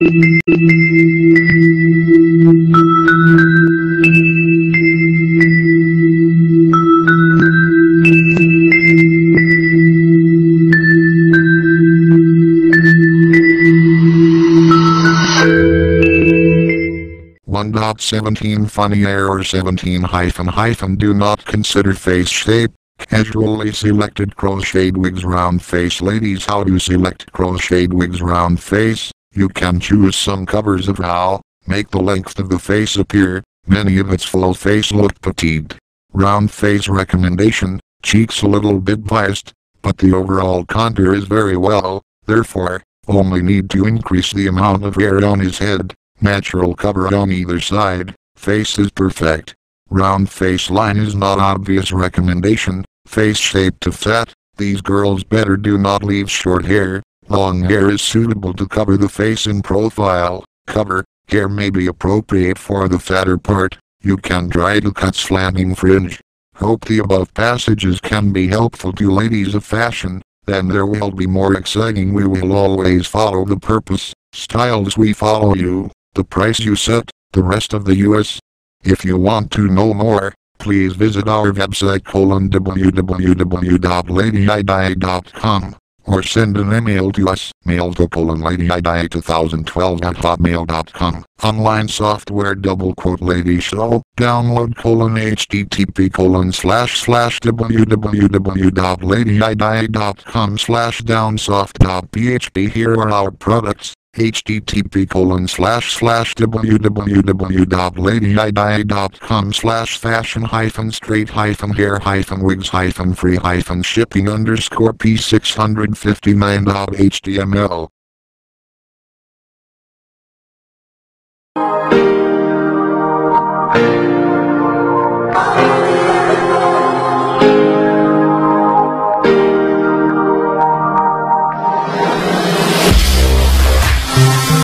One dot seventeen funny error seventeen hyphen hyphen do not consider face shape. Casually selected crocheted wigs round face ladies how to select crocheted wigs round face. You can choose some covers of how, make the length of the face appear, many of its full face look petite. Round face recommendation, cheeks a little bit biased, but the overall contour is very well, therefore, only need to increase the amount of hair on his head, natural cover on either side, face is perfect. Round face line is not obvious recommendation, face shape to fat, these girls better do not leave short hair, long hair is suitable to cover the face in profile, cover, hair may be appropriate for the fatter part, you can try to cut slanting fringe. Hope the above passages can be helpful to ladies of fashion, then there will be more exciting. We will always follow the purpose, styles we follow you, the price you set, the rest of the US. If you want to know more, please visit our website colon or send an email to us, mail to colon ladyidiy2012 at hotmail.com. Online software double quote lady show, download colon http colon slash slash www.ladyidiy.com slash downsoft.php Here are our products http colon slash slash www.ladyidiy.com slash fashion hyphen straight hyphen hair hyphen wigs hyphen free hyphen shipping underscore p659.html